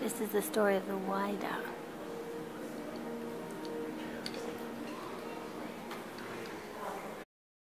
This is the story of the Waida.